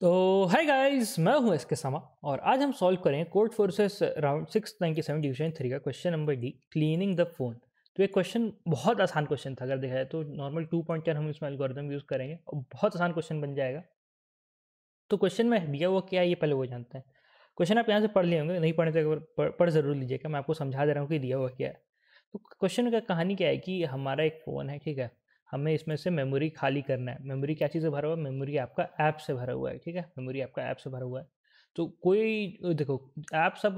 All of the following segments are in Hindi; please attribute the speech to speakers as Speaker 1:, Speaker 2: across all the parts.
Speaker 1: तो हाय गाइस मैं हूँ एसके समा और आज हम सॉल्व करेंगे Codeforces round six ninety seven division three का question number D cleaning the phone तो ये क्वेश्चन बहुत आसान क्वेश्चन था अगर देखा जाए तो नॉर्मल टू पॉइंट टेन हम इसमें एल्गोरिथम यूज़ करेंगे और बहुत आसान क्वेश्चन बन जाएगा। तो क्वेश्चन में दिया हुआ क्या है ये पहले वो जानते हैं। क्वेश्चन आप यहाँ से पढ़ लिए होंगे नहीं पढ़ने पढ़, पढ़ ज़रूर लीजिएगा मैं आपको समझा दे रहा हूँ कि दिया हुआ क्या है। तो क्वेश्चन का कहानी क्या है कि हमारा एक फ़ोन है, ठीक है? हमें इसमें से मेमोरी खाली करना है। मेमोरी क्या चीज़ से भरा हुआ है? मेमोरी आपका ऐप से भरा हुआ है, ठीक है? मेमोरी आपका ऐप से भरा हुआ है। तो कोई देखो ऐप सब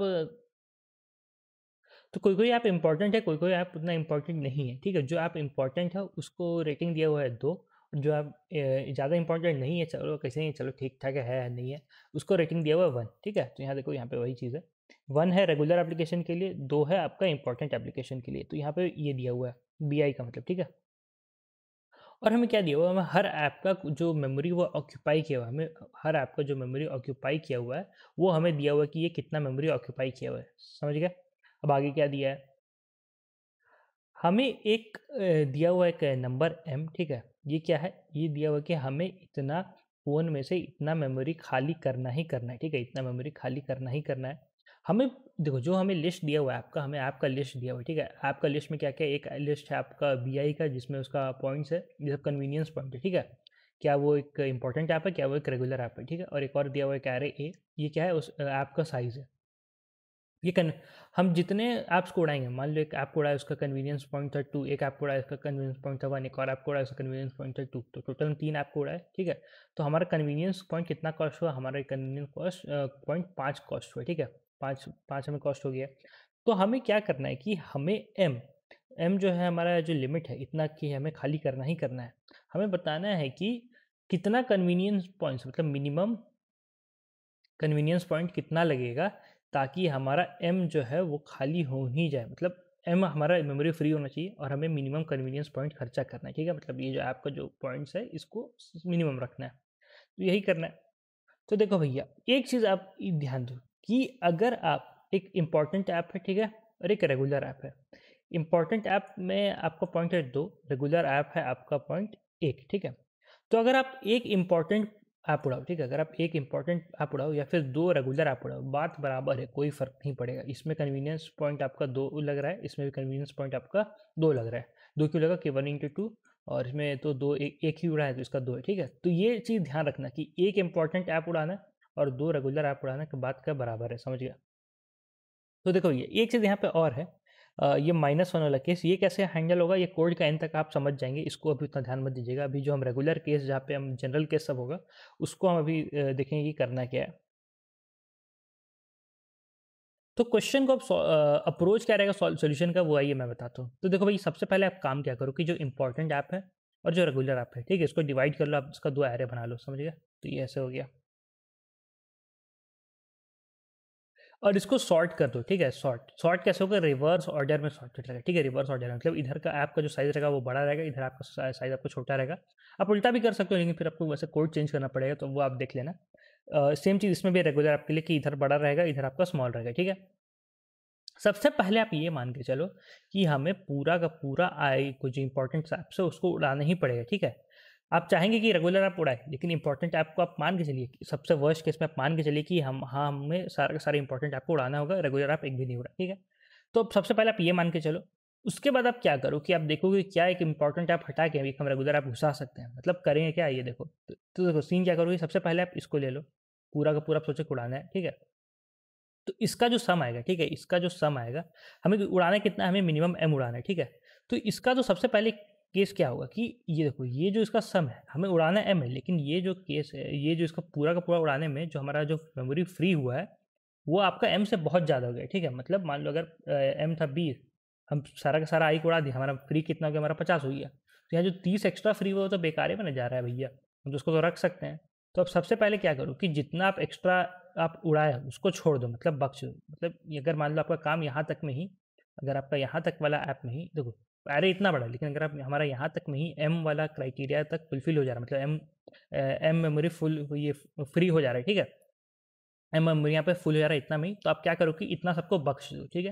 Speaker 1: तो कोई कोई ऐप इंपॉर्टेंट है कोई कोई ऐप उतना इंपॉर्टेंट नहीं है, ठीक है? जो ऐप इंपॉर्टेंट है, उसको रेटिंग दिया हुआ है दो। जो ऐप ज़्यादा इंपॉर्टेंट नहीं है, चलो, कैसे नहीं चलो ठीक ठाक है, नहीं है, उसको रेटिंग दिया हुआ है वन, ठीक है? तो यहाँ देखो, यहाँ पे वही चीज़ है। वन है रेगुलर एप्लीकेशन के लिए, दो है आपका इंपॉर्टेंट एप्लीकेशन के लिए। तो यहाँ पे ये दिया हुआ है बीआई का मतलब ठीक है? और हमें क्या दिया हुआ है? हमें हर ऐप का जो मेमोरी वो ऑक्यूपाई किया हुआ है, हमें हर ऐप का जो मेमोरी ऑक्यूपाई किया हुआ है, वो हमें दिया हुआ है कि ये कितना मेमोरी ऑक्यूपाई किया हुआ है। समझ गया अब आगे क्या दिया है? हमें एक दिया हुआ एक नंबर एम ठीक है? ये क्या है? ये दिया हुआ कि हमें इतना फ़ोन में से इतना मेमोरी खाली करना ही करना है, ठीक है? इतना मेमोरी खाली करना ही करना है। हमें, देखो जो हमें लिस्ट दिया हुआ है, आपका, हमें ऐप का लिस्ट दिया हुआ है, ठीक है? ऐप का लिस्ट में क्या क्या एक लिस्ट है आपका बी का, जिसमें उसका पॉइंट्स है सब कन्वीनियंस पॉइंट है, ठीक है? क्या वो एक इंपॉर्टेंट ऐप है, क्या वो एक रेगुलर ऐप है, ठीक है? और एक और दिया हुआ है कैरे ए ये क्या है? उस ऐप का साइज़ है। ये कन हम जितने ऐप्स को उड़ाएँगे, मान लो एक ऐप को उड़ाए उसका कन्वीनियंस पॉइंट था टू एक ऐप को उड़ाए उसका कन्वीनियंस पॉइंट था वन एक और ऐप को उसका कन्वीनियंस पॉइंट था टू तो टोटल तीन ऐप को उड़ाए, ठीक है? तो हमारा कन्वीनियंस पॉइंट कितना कॉस्ट हुआ? हमारा कन्वीनियंस कॉस्ट पॉइंट पाँच कॉस्ट हुआ, ठीक है? पाँच पाँच हमें कॉस्ट हो गया। तो हमें क्या करना है कि हमें एम एम जो है हमारा जो लिमिट है, इतना कि हमें खाली करना ही करना है। हमें बताना है कि कितना कन्वीनियंस पॉइंट्स मतलब मिनिमम कन्वीनियंस पॉइंट कितना लगेगा ताकि हमारा एम जो है वो खाली हो ही जाए। मतलब एम हमारा मेमोरी फ्री होना चाहिए और हमें मिनिमम कन्वीनियंस पॉइंट खर्चा करना है, ठीक है? मतलब ये जो ऐप का जो पॉइंट्स है, इसको मिनिमम रखना है। तो यही करना है। तो देखो भैया, एक चीज़ आप ध्यान दो। कि अगर आप एक इंपॉर्टेंट ऐप है ठीक है? और एक रेगुलर ऐप है। इंपॉर्टेंट ऐप में आपका पॉइंट है दो रेगुलर ऐप है आपका पॉइंट एक ठीक है? तो अगर आप एक इंपॉर्टेंट ऐप उड़ाओ ठीक है? अगर आप एक इंपॉर्टेंट ऐप उड़ाओ या फिर दो रेगुलर ऐप उड़ाओ बात बराबर है कोई फ़र्क नहीं पड़ेगा। इसमें कन्वीनियंस पॉइंट आपका दो लग रहा है इसमें भी कन्वीनियंस पॉइंट आपका दो लग रहा है। दो क्यों लगा? कि वन इंटू टू और इसमें तो दो एक, एक ही उड़ा है तो इसका दो है ठीक है? तो ये चीज़ ध्यान रखना कि एक इंपॉर्टेंट ऐप उड़ाना और दो रेगुलर ऐप पढ़ाने के बाद का बराबर है समझ गया? तो देखो ये एक चीज़ यहाँ पे और है। आ, ये माइनस वन वाला केस ये कैसे हैंडल होगा ये कोड का एंड तक आप समझ जाएँगे इसको अभी उतना ध्यान मत दीजिएगा। अभी जो हम रेगुलर केस जहाँ पे हम जनरल केस सब होगा उसको हम अभी देखेंगे कि करना क्या है। तो क्वेश्चन को अब अप्रोच क्या रहेगा सोल्यूशन का वो आइए मैं बताता हूँ। तो देखो भाई सबसे पहले आप काम क्या करो कि जो इंपॉर्टेंट ऐप है और जो रेगुलर ऐप है ठीक है इसको डिवाइड कर लो आप इसका दो एरे बना लो समझ गया? तो ये ऐसे हो गया। और इसको सॉर्ट कर दो, ठीक है? सॉर्ट सॉर्ट कैसे होगा? रिवर्स ऑर्डर में सॉर्ट रहेगा ठीक है? रिवर्स ऑर्डर मतलब इधर का ऐप का जो साइज़ रहेगा वो बड़ा रहेगा, इधर आपका साइज़ आपको छोटा रहेगा। आप उल्टा भी कर सकते हो, लेकिन फिर आपको वैसे कोड चेंज करना पड़ेगा तो वो आप देख लेना। सेम चीज़ इसमें भी रेगुलर आपके लिए कि इधर बड़ा रहेगा, इधर आपका स्मॉल रहेगा, ठीक है? सबसे पहले आप ये मान के चलो कि हमें पूरा का पूरा आई कुछ इंपॉर्टेंट ऐप से उसको उड़ाना ही पड़ेगा, ठीक है? आप चाहेंगे कि रेगुलर आप उड़ाए लेकिन इंपॉर्टेंट ऐप को आप मान के चलिए सबसे वर्स्ट केस में आप मान के चलिए कि हम हाँ हमें सारे सारे इंपॉर्टेंट ऐप को उड़ाना होगा रेगुलर आप एक भी नहीं उड़ा ठीक है? तो अब सबसे पहले आप ये मान के चलो। उसके बाद आप क्या करो कि आप देखोगे क्या एक इंपॉर्टेंट ऐप हटा के एक हम रेगुलर आप घुसा सकते हैं मतलब करेंगे क्या ये देखो? तो, तो देखो सीन क्या करोगे? सबसे पहले आप इसको ले लो पूरा का पूरा सोचे उड़ाना है ठीक है? तो इसका जो सम आएगा ठीक है इसका जो सम आएगा हमें उड़ाना कितना हमें मिनिमम एम उड़ाना है ठीक है? तो इसका जो सबसे पहले केस क्या होगा कि ये देखो, ये जो इसका सम है, हमें उड़ाना एम है, लेकिन ये जो केस है, ये जो इसका पूरा का पूरा उड़ाने में जो हमारा जो मेमोरी फ्री हुआ है, वो आपका एम से बहुत ज़्यादा हो गया, ठीक है? मतलब मान लो अगर एम था बीस हम सारा का सारा आई को उड़ा दिया, हमारा फ्री कितना हो गया? हमारा पचास हो गया। तो यहाँ जो तीस एक्स्ट्रा फ्री हुआ तो बेकार बने जा रहा है भैया, हम तो उसको तो रख सकते हैं। तो अब सबसे पहले क्या करो कि जितना आप एक्स्ट्रा आप उड़ाए उसको छोड़ दो मतलब बख्श दो। मतलब अगर मान लो आपका काम यहाँ तक में ही, अगर आपका यहाँ तक वाला ऐप में ही, देखो अरे, इतना बड़ा लेकिन अगर आप हमारा यहाँ तक में ही एम वाला क्राइटेरिया तक फुलफिल हो जा रहा है मतलब एम एम मेमोरी फुल ये फ्री हो जा रहा है, ठीक है? एम मेमोरी यहाँ पे फुल हो जा रहा है, इतना में तो आप क्या करो कि इतना सबको बख्श दो, ठीक है?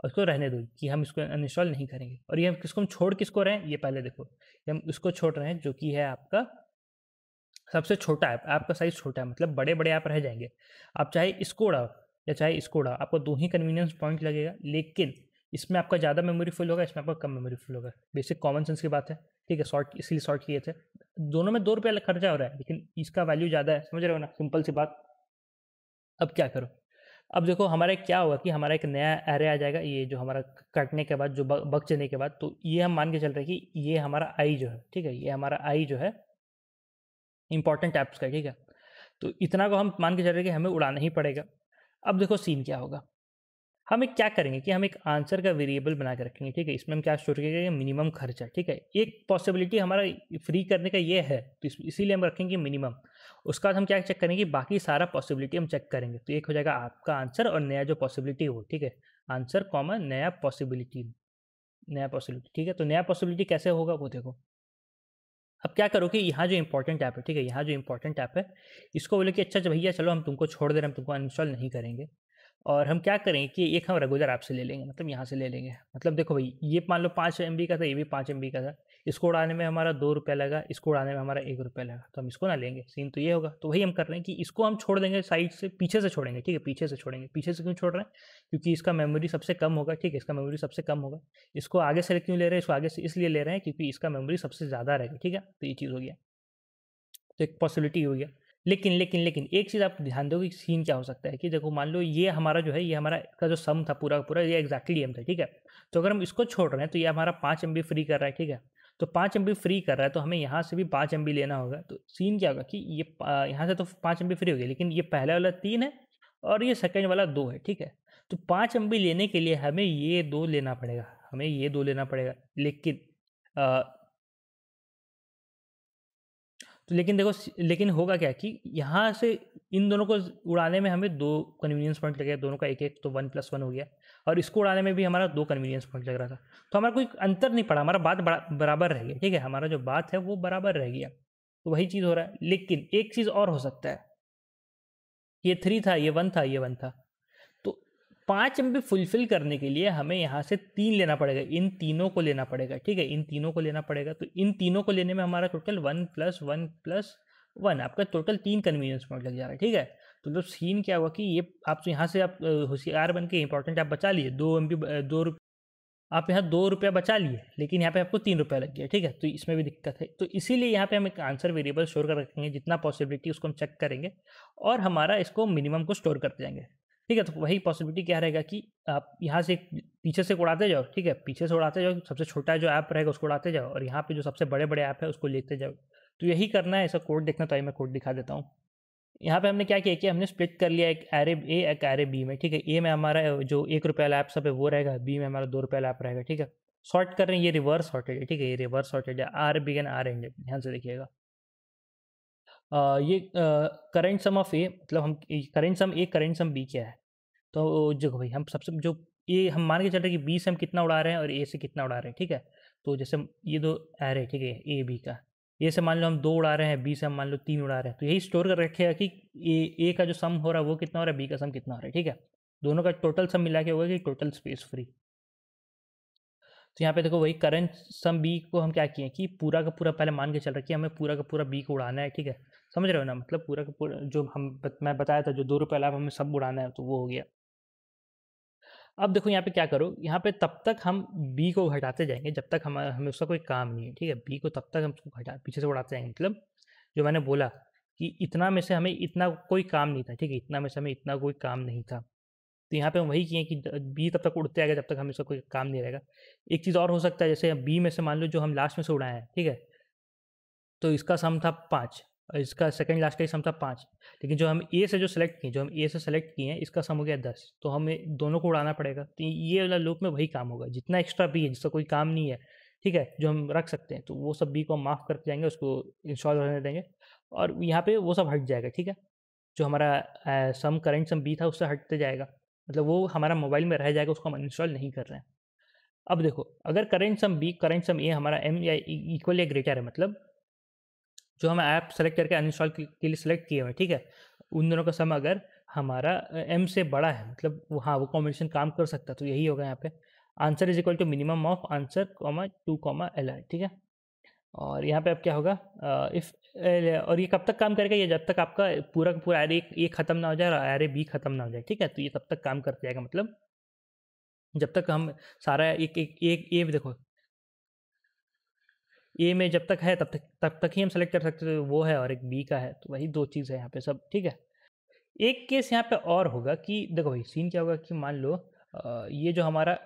Speaker 1: और इसको रहने दो कि हम इसको अनइंस्टॉल नहीं करेंगे। और ये हम किसको, हम छोड़ किसको रहे हैं? ये पहले देखो। हम इसको छोड़ रहे हैं, जो कि है आपका सबसे छोटा ऐप ऐप का साइज़ छोटा है मतलब बड़े बड़े ऐप रह जाएँगे। आप चाहे इसको उड़ाओ या चाहे इसको उड़ाओ, आपको दो ही कन्वीनियंस पॉइंट लगेगा। लेकिन इसमें आपका ज़्यादा मेमोरी फुल होगा, इसमें आपका कम मेमोरी फुल होगा। बेसिक कॉमन सेंस की बात है, ठीक है शॉर्ट इसलिए शॉर्ट किए थे। दोनों में दो रुपये अलग खर्चा हो रहा है, लेकिन इसका वैल्यू ज़्यादा है, समझ रहे हो ना? सिंपल सी बात। अब क्या करो? अब देखो, हमारा क्या होगा कि हमारा एक नया एरे आ जाएगा, ये जो हमारा कटने के बाद, जो बग चलने के बाद तो ये हम मान के चल रहे हैं कि ये हमारा आई जो है, ठीक है, ये हमारा आई जो है इंपॉर्टेंट ऐप्स का, ठीक है। तो इतना को हम मान के चल रहे हैं कि हमें उड़ाना ही पड़ेगा। अब देखो सीन क्या होगा? हम एक क्या करेंगे कि हम एक आंसर का वेरिएबल बना के रखेंगे, ठीक है? इसमें हम क्या स्टोर करेंगे मिनिमम खर्चा ठीक है? एक पॉसिबिलिटी हमारा फ्री करने का ये है तो इसीलिए हम रखेंगे मिनिमम। उसके बाद हम क्या चेक करेंगे बाकी सारा पॉसिबिलिटी हम चेक करेंगे तो एक हो जाएगा आपका आंसर और नया जो पॉसिबिलिटी हो, ठीक है? आंसर कॉमन नया पॉसिबिलिटी नया पॉसिबिलिटी, ठीक है? तो नया पॉसिबिलिटी कैसे होगा वो देखो। अब क्या करो कि यहाँ जो इंपॉर्टेंट ऐप है, ठीक है? यहाँ जो इंपॉर्टेंट ऐप है, इसको बोले कि अच्छा भैया, चलो हम तुमको छोड़ दे रहे हम तुमको अनइंस्टॉल नहीं करेंगे। और हम क्या करें कि एक हम रेगुलर ऐप से ले लेंगे मतलब यहाँ से ले लेंगे। मतलब देखो भाई, ये मान लो पाँच एम का था, ये भी पाँच एम का था। इसको उड़ाने में हमारा दो रुपया लगा, इसको उड़ाने में हमारा एक रुपया लगा तो हम इसको ना लेंगे। सीन तो ये होगा। तो वही हम कर रहे हैं कि इसको हम छोड़ देंगे साइड से पीछे से छोड़ेंगे, ठीक है? पीछे से छोड़ेंगे। पीछे से क्यों छोड़ रहे हैं? क्योंकि इसका मेमोरी सबसे कम होगा, ठीक है? इसका मेमोरी सबसे कम होगा। इसको आगे से क्यों ले रहे हैं? इसको आगे से इसलिए ले रहे हैं क्योंकि इसका मेमोरी सबसे ज़्यादा रहेगा, ठीक है? तो ये चीज़ हो गया। तो एक पॉसिबिलिटी हो गया। लेकिन लेकिन लेकिन एक चीज़ आप ध्यान दो कि सीन क्या हो सकता है कि देखो मान लो ये हमारा जो है, ये हमारा का जो सम था पूरा पूरा ये एक्जैक्टली एम था, ठीक है? तो अगर हम इसको छोड़ रहे हैं तो ये हमारा पाँच एम फ्री कर रहा है, ठीक है? तो पाँच एम फ्री कर रहा है तो हमें यहाँ से भी पाँच एम लेना होगा। तो सीन क्या होगा कि ये यहाँ से तो पाँच एम फ्री हो गया, लेकिन ये पहले वाला तीन है और ये सेकेंड वाला दो है, ठीक है? तो पाँच एम लेने के लिए हमें ये दो लेना पड़ेगा, हमें ये दो लेना पड़ेगा, लेकिन तो लेकिन देखो, लेकिन होगा क्या कि यहाँ से इन दोनों को उड़ाने में हमें दो कन्वीनियंस पॉइंट लगे दोनों का एक एक तो वन प्लस वन हो गया। और इसको उड़ाने में भी हमारा दो कन्वीनियंस पॉइंट लग रहा था। तो हमारा कोई अंतर नहीं पड़ा। हमारा बात बराबर रह गया। ठीक है, हमारा जो बात है वो बराबर रह गया। तो वही चीज़ हो रहा है। लेकिन एक चीज़ और हो सकता है। ये थ्री था, ये वन था, ये वन था। पाँच एम फुलफिल करने के लिए हमें यहाँ से तीन लेना पड़ेगा। इन तीनों को लेना पड़ेगा, ठीक है? इन तीनों को लेना पड़ेगा। तो इन तीनों को लेने में हमारा total one plus one plus one आपका टोटल तीन कन्वीनियंस पॉइंट लग जा रहा है, ठीक है? तो मतलब सीन क्या हुआ कि ये आप तो यहाँ से आप होशियार बन के इंपॉर्टेंट आप बचा लिए। दो एम दो आप यहाँ दो रुपया बचा लिए, लेकिन यहाँ पे आपको तीन रुपया लग गया, ठीक है? तो इसमें भी दिक्कत है। तो इसीलिए यहाँ पे हम एक आंसर वेरिएबल स्टोर कर रखेंगे, जितना पॉसिबिलिटी उसको हम चेक करेंगे और हमारा इसको मिनिमम को स्टोर करते जाएँगे। ठीक है तो वही पॉसिबिलिटी क्या रहेगा कि आप यहाँ से पीछे से उड़ाते जाओ, ठीक है, पीछे से उड़ाते जाओ, सबसे छोटा जो ऐप रहेगा उसको उड़ाते जाओ और यहाँ पे जो सबसे बड़े बड़े ऐप है उसको लेते जाओ। तो यही करना है, ऐसा कोड देखना तो आई मैं कोड दिखा देता हूँ। यहाँ पे हमने क्या किया कि हमने स्प्लिट कर लिया एक एरे ए एक एरे बी में, ठीक है ए में हमारा जो एक रुपये वाला ऐप सब है वो रहेगा बी में हमारा दो रुपये वाला ऐप रहेगा, ठीक है। शॉर्ट कर रहे हैं, ये रिवर्स सॉर्टेड है, ठीक है, ये रिवर्स सॉर्टेड है R B N R and ध्यान से देखिएगा। ये करेंट सम ऑफ़ ए मतलब हम current sum A current sum B क्या है? तो जो भाई, हम सबसे, जो ये हम मान के चल रहे हैं कि बी से हम कितना उड़ा रहे हैं और ए से कितना उड़ा रहे हैं, ठीक है? तो जैसे ये दो रहे ठीक है ए बी का। ए से मान लो हम दो उड़ा रहे हैं बी से हम मान लो तीन उड़ा रहे हैं तो यही स्टोर कर रखेगा कि ए ए का जो सम हो रहा है, वो कितना हो रहा है बी का सम कितना हो रहा है, ठीक है? दोनों का टोटल सम मिला के होगा कि टोटल स्पेस फ्री तो यहाँ पे देखो वही करंट सम बी को हम क्या किए कि पूरा का पूरा पहले मान के चल रहे कि हमें पूरा का पूरा बी को उड़ाना है, ठीक है? समझ रहे हो ना? मतलब पूरा का पूरा जो हम मैं बताया था जो दो रुपये लाभ हमें सब उड़ाना है तो वो हो गया। अब देखो यहाँ पे क्या करो, यहाँ पे तब तक हम बी को घटाते जाएँगे जब तक हम, हमें उसका कोई काम नहीं है, ठीक है? बी को तब तक हम उसको घटा, पीछे से उड़ाते जाएँगे। मतलब जो मैंने बोला कि इतना में से हमें इतना कोई काम नहीं था, ठीक है? इतना में से हमें इतना कोई काम नहीं था। तो यहाँ पे हम वही किए कि बी तब तक उड़ते आएगा जब तक हमें इसका कोई काम नहीं रहेगा। एक चीज़ और हो सकता है, जैसे बी में से मान लो जो हम लास्ट में से उड़ाए हैं, ठीक है? तो इसका सम था पाँच, और इसका सेकंड लास्ट का ही सम था पाँच। लेकिन जो हम ए से जो सेलेक्ट किए, जो हम ए से सेलेक्ट किए हैं, इसका सम हो गया दस। तो हमें दोनों को उड़ाना पड़ेगा। तो ये वाला लूप में वही काम होगा, जितना एक्स्ट्रा बी है, जिसका कोई काम नहीं है, ठीक है, जो हम रख सकते हैं तो वो सब बी को हम माफ़ करके जाएँगे, उसको इंस्टॉल रहने देंगे। और यहाँ पे वो सब हट जाएगा, ठीक है? जो हमारा सम, करेंट सम बी था, उससे हटते जाएगा। मतलब वो हमारा मोबाइल में रह जाएगा, उसको हम इंस्टॉल नहीं कर रहे हैं। अब देखो, अगर current sum B current sum A हमारा एम या इक्वल या ग्रेटर है मतलब जो हम ऐप सेलेक्ट करके अनइंस्टॉल के लिए सेलेक्ट किए हुए ठीक है? उन दोनों का सम अगर हमारा एम से बड़ा है मतलब वो हाँ वो कॉम्बिनेशन काम कर सकता है तो यही होगा यहाँ पे। Answer is equal to minimum of answer comma two comma L I ठीक है? और यहाँ पे अब क्या होगा? इफ़ और ये कब तक काम करेगा? ये जब तक आपका पूरा पूरा एरे ए ख़त्म ना हो जाए और एरे बी ख़त्म ना हो जाए, ठीक है? तो ये तब तक काम करते जाएगा मतलब जब तक हम सारा एक एक एक ए देखो। ए में जब तक है, तब तक तब तक ही हम सेलेक्ट कर सकते हैं वो है और एक बी का है तो वही दो चीज़ है यहाँ पे सब, ठीक है? एक केस यहाँ पे और होगा कि, देखो भाई सीन क्या होगा कि मान लो ये जो हमारा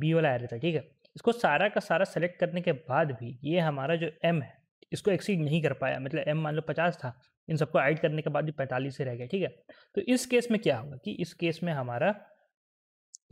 Speaker 1: बी वाला एरे था, ठीक है? इसको सारा का सारा सेलेक्ट करने के बाद भी ये हमारा जो एम है, इसको एक्सीड नहीं कर पाया। मतलब एम मान लो पचास था, इन सबको ऐड करने के बाद भी पैंतालीस से रह गया, ठीक है? तो इस केस में क्या होगा कि इस केस में हमारा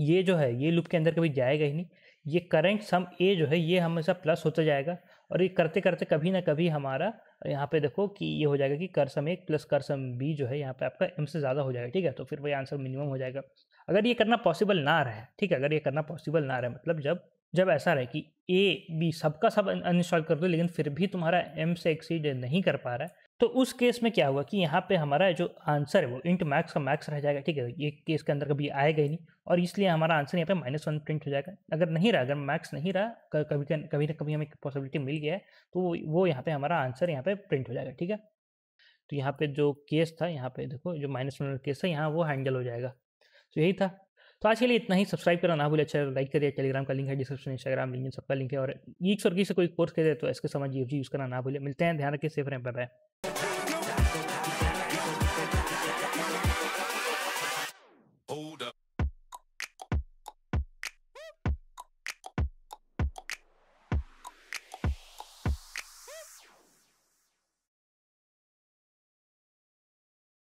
Speaker 1: ये जो है, ये लूप के अंदर कभी जाएगा ही नहीं। ये करेंट सम ए जो है, ये हमेशा प्लस होता जाएगा और ये करते करते कभी ना कभी हमारा यहाँ पे देखो कि ये हो जाएगा कि कर सम एक प्लस कर सम बी जो है, यहाँ पे आपका एम से ज़्यादा हो जाएगा, ठीक है? तो फिर वही आंसर मिनिमम हो जाएगा। अगर ये करना पॉसिबल ना रहे ठीक है? अगर ये करना पॉसिबल ना रहे मतलब जब जब ऐसा रहे कि ए बी सबका सब अनइंस्टॉल कर दो, लेकिन फिर भी तुम्हारा एम से एक्सीड नहीं कर पा रहा है तो उस केस में क्या हुआ कि यहाँ पे हमारा जो आंसर है वो इंट मैक्स का मैक्स रह जाएगा, ठीक है? ये केस के अंदर कभी आएगा ही नहीं, और इसलिए हमारा आंसर यहाँ पे माइनस वन प्रिंट हो जाएगा। अगर नहीं रहा, अगर मैक्स नहीं रहा कभी कभी ना कभी हमें पॉसिबिलिटी मिल गया है तो वो यहाँ पे हमारा आंसर यहाँ पे प्रिंट हो जाएगा, ठीक है? तो यहाँ पे जो केस था, यहाँ पे देखो, जो माइनस वन केस था, यहाँ वो हैंडल हो जाएगा। तो यही था। तो आज के लिए इतना ही। सब्सक्राइब करना ना भूल अच्छा लाइक करिए। टेलीग्राम का लिंक है डिस्क्रिप्शन इंस्टाग्राम लिंक सबका लिंक है। और एक और से कोई कोर्स करे तो इसके समझ यूज़ करना ना भूले। मिलते हैं, ध्यान रखिए सेफ़ रहें बाय